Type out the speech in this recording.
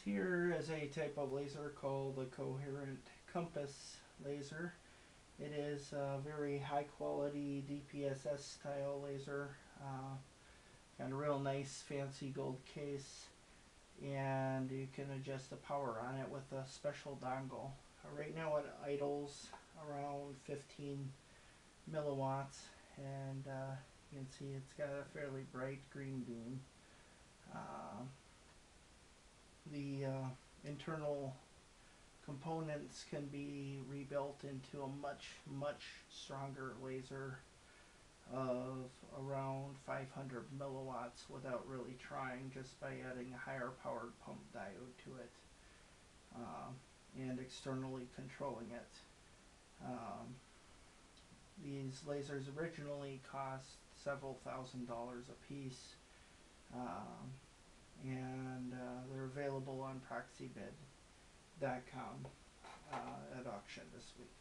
Here is a type of laser called the coherent compass laser. It is a very high quality DPSS style laser. Uh, got a real nice fancy gold case and you can adjust the power on it with a special dongle. Uh, right now it idles around 15 milliwatts and uh, you can see it's got a fairly bright green beam. Uh, the uh, internal components can be rebuilt into a much much stronger laser of around 500 milliwatts without really trying just by adding a higher powered pump diode to it um, and externally controlling it. Um, these lasers originally cost several thousand dollars a piece um, and on proxibid.com uh, at auction this week.